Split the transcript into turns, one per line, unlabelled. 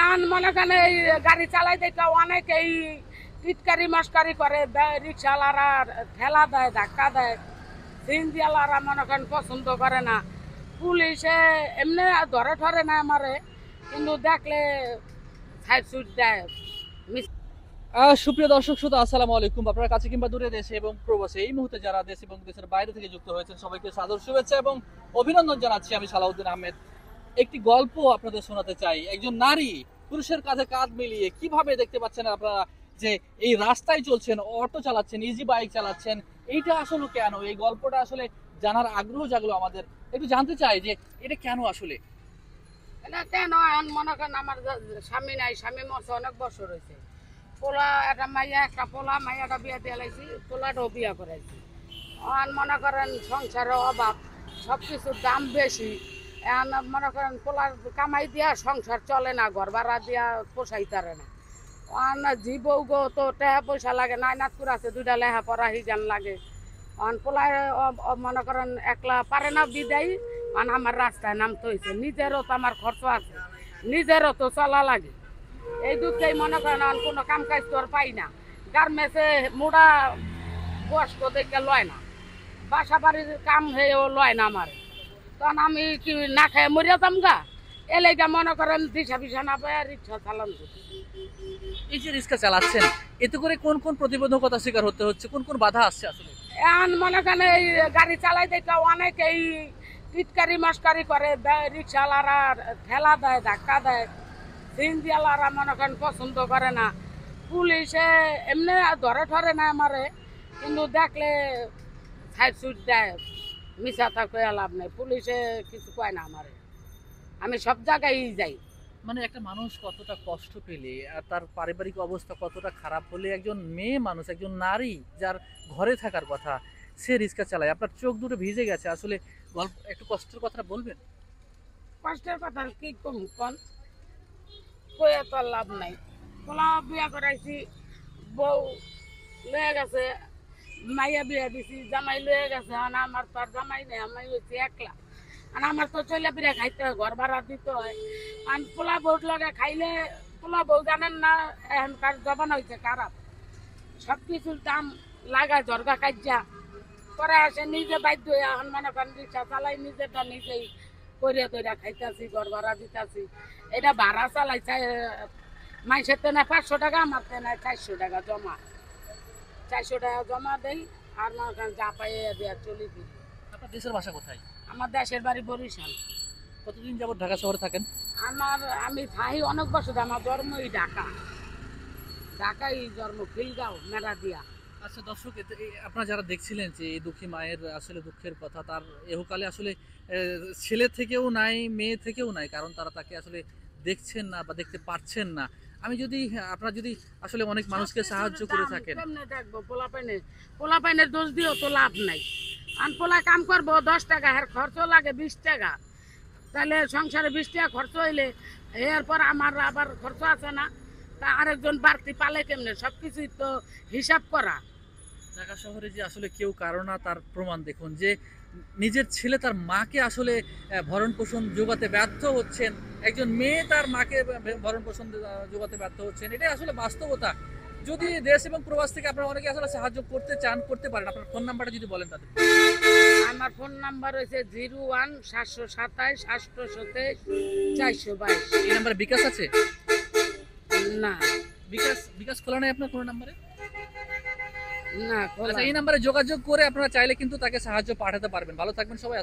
এখন মনে করেন এই গাড়ি চালাই দেখে অনেক এই টিটকারি মস্কারি করে রিক্সাওয়ালারা ঠেলা দেয়, ধাক্কা দেয়। সিএনজিওয়ালারা মনে করেন পছন্দ করে না। পুলিশে এমনি ধরে ঠরে না আমারে, কিন্তু দেখলে সাইড সুইট দেয়।
সুপ্রিয় দর্শক শ্রোতা, আসসালামু আলাইকুম। আপনার কাছে কিংবা দূরে দেশে এবং প্রবাসে, এই মুহূর্তে যারা দেশ এবং দেশের বাইরে থেকে যুক্ত হয়েছেন, সবাইকে সাদর শুভেচ্ছা এবং অভিনন্দন জানাচ্ছি আমি সালাউদ্দিন আহমেদ। একটি গল্প আপনাদের শোনাতে চাই। একজন নারী পুরুষের কাঁধে কাঁধ মিলিয়ে কীভাবে দেখতে পাচ্ছেন আপনারা যে এই রাস্তায় চলছেন, অটো চালাচ্ছেন ইজি বাইক চালাচ্ছেন, এইটা আসলে কেন? এই গল্পটা আসলে জানার আগ্রহ জাগলো আমাদের। একটু জানতে চাই যে এটা কেন আসলে?
এটা কেন? এখন মনে করেন আমার স্বামী নাই, স্বামী মরছে, অনেক বছর হয়েছে। পোলা, একটা মাইয়া, একটা পোলা, মাইয়াটা বিয়া দিয়ে লাইছি, পোলাটাও বিয়া করাইছি। এখন মনে করেন সংসারের অভাব সব কিছুর দাম বেশি। মনে করেন পোলার কামাই দিয়া সংসার চলে না ঘর ভাড়া দিয়া পোষাই তারে না জীবও গো তো টাকা পয়সা লাগে নাই নাতকুর আছে দুইটা লেহা পড়া হিজান লাগে। অন অ- মনে করেন একলা পারে না বিদায় মানে আমার রাস্তায় নামতে হয়েছে নিজেরও তো আমার খরচ আছে, নিজেরও তো চলা লাগে। এই দুঃখেই মনে করেন অন কোনো কাম কাজ তো আর পাই না। গার্মেন্টসে মোড়া বয়স্ক দেখে লয় না। বাসা বাড়ির কাম হয়েও লয় না আমার। তখন আমি কি না খাই মরিয়া যাম গা? এলেগা মনে করেন দিশা পিসা না পায় রিক্সা চালান।
এই যে রিক্সা চালাচ্ছেন এতে করে কোন কোন প্রতিবন্ধকতা শিকার হতে হচ্ছে? কোন কোন বাধা আসছে আসলে?
এখন মনে করেন এই গাড়ি চালাই দেখে অনেক এই টিটকারি মস্কারি করে রিক্সাওয়ালারা ঠেলা দেয় ধাক্কা দেয়। সিএনজিওয়ালারা মনে করেন পছন্দ করে না। পুলিশে এমনি ধরে ঠরে না আমারে কিন্তু দেখলে সাইড সুইট দেয়। মিশা থাকে লাভ নাই। পুলিশে কিছু কয় না আমারে। আমি সব জায়গায় যাই।
মানে একটা মানুষ কতটা কষ্ট পেলে আর তার পারিবারিক অবস্থা কতটা খারাপ হলে একজন মেয়ে মানুষ একজন নারী যার ঘরে থাকার কথা সে রিক্সা চালায়। আপনার চোখ দুটো ভিজে গেছে আসলে গল্প একটু কষ্টের কথাটা বলবেন?
কষ্টের কথা কি কম কন? কয়ে তো লাভ নাই। পোলা বিয়া করাইছি বউ লয়ে গেছে মাইয়া বিয়া দিছি, জামাই লয়ে গেছে আর আমার তো আর জামাই নেই, আমি হচ্ছে একলা। আর আমার তো চলে বিরে খাইতে হয়, ঘর ভাড়া দিতে হয়। আর পোলা বউ লগে খাইলে, পোলা বউ জানেন না, এখনকার জবান হয়েছে খারাপ। সব কিছুর দাম লাগায় জর্গা কাজ্যা পরে আসে নিজে বাধ্য হয়ে এখন মনে করেন রিক্সা চালাই নিজেটা নিজেই করিয়া তৈরা খাইতাছি, ঘর ভাড়া দিতাছি। এটা ভাড়া চালাই মাইসের তেনে পাঁচশো টাকা, আমার তেনে চারশো টাকা জমা। চারশো টাকা জমা দেই আর মনে করেন যা পাই দেওয়া চলি দিই
আপনার দেশের ভাষা কোথায়?
আমার দেশের বাড়ি বরিশাল।
কতদিন যাবত ঢাকা শহরে থাকেন?
আমার আমি থাই অনেক বছর আমার জন্মই ঢাকা। ঢাকাই জন্ম খিলগাঁও মেরা দিয়া
আচ্ছা দর্শক আপনারা যারা দেখছিলেন যে এই দুঃখী মায়ের আসলে দুঃখের কথা তার এহকালে আসলে ছেলে থেকেও নাই মেয়ে থেকেও নাই কারণ তারা তাকে আসলে দেখছেন না বা দেখতে পাচ্ছেন না আমি যদি আপনারা যদি আসলে অনেক মানুষকে সাহায্য করে থাকেন।
পোলা পাইনে পোলা পাইনের দোষ দিও তো লাভ নাই। আন পোলা কাম করব দশ টাকা এর খরচ লাগে বিশ টাকা। তাহলে সংসারে বিশ টাকা খরচ হইলে এরপর আমার আবার খরচ আছে না। তা আরেকজন বাড়তি পালে কেমনে? সব কিছুই তো হিসাব করা।
ঢাকা শহরে যে আসলে কেউ কারও না তার প্রমাণ দেখুন যে নিজের ছেলে তার মাকে আসলে ভরণ পোষণ যোগাতে ব্যর্থ হচ্ছেন। একজন মেয়ে তার মাকে ভরণ পোষণ যোগাতে ব্যর্থ হচ্ছেন। এটাই আসলে বাস্তবতা। যদি দেশ এবং প্রবাস থেকে আপনারা অনেকে আসলে সাহায্য করতে চান করতে পারেন। আপনার ফোন নাম্বারটা যদি বলেন তাদের।
আমার ফোন নাম্বার হয়েছে জিরো ওয়ান সাতশো সাতাইশ আটশো তেইশ চারশো বাইশ।
এই নাম্বারে বিকাশ আছে?
না।
বিকাশ বিকাশ খোলা নেই আপনার কোনো নাম্বারে?
না
আচ্ছা এই নাম্বারে যোগাযোগ করে আপনারা চাইলে কিন্তু তাকে সাহায্য পাঠাতে পারবেন। ভালো থাকবেন সবাই